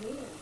Yeah.